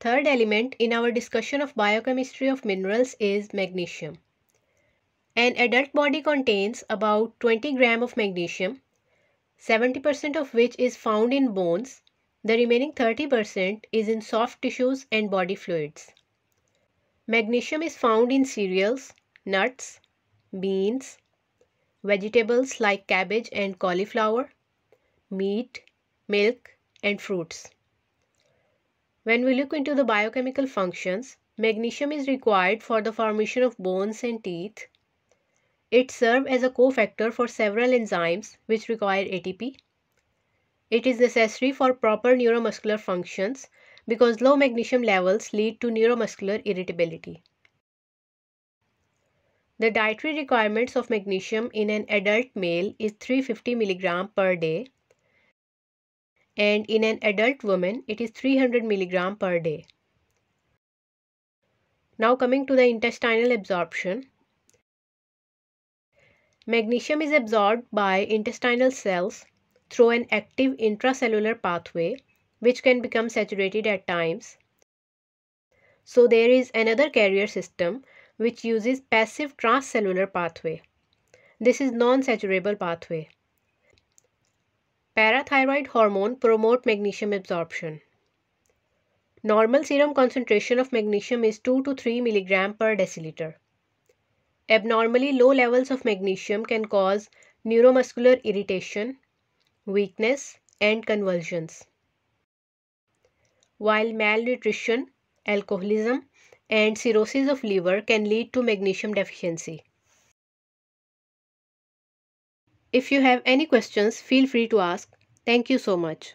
Third element in our discussion of biochemistry of minerals is magnesium. An adult body contains about 20 gram of magnesium, 70% of which is found in bones. The remaining 30% is in soft tissues and body fluids. Magnesium is found in cereals, nuts, beans, vegetables like cabbage and cauliflower, meat, milk, and fruits. When we look into the biochemical functions, magnesium is required for the formation of bones and teeth. It serves as a cofactor for several enzymes which require ATP. It is necessary for proper neuromuscular functions because low magnesium levels lead to neuromuscular irritability. The dietary requirements of magnesium in an adult male is 350 mg per day and in an adult woman it is 300 mg per day. Now coming to the intestinal absorption. Magnesium is absorbed by intestinal cells through an active intracellular pathway which can become saturated at times. So there is another carrier system which uses passive transcellular pathway. This is non-saturable pathway. Parathyroid hormone promote magnesium absorption. Normal serum concentration of magnesium is 2 to 3 mg per deciliter. Abnormally low levels of magnesium can cause neuromuscular irritation, weakness, and convulsions. While malnutrition, alcoholism, and cirrhosis of liver can lead to magnesium deficiency. If you have any questions, feel free to ask. Thank you so much.